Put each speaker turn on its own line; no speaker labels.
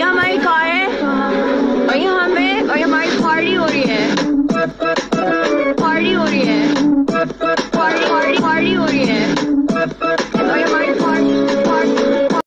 ये हमारी कार है और ये हमें और ये हमारी पार्टी हो रही है। पार्टी हो रही है। पार्टी पार्टी पार्टी हो रही है। और ये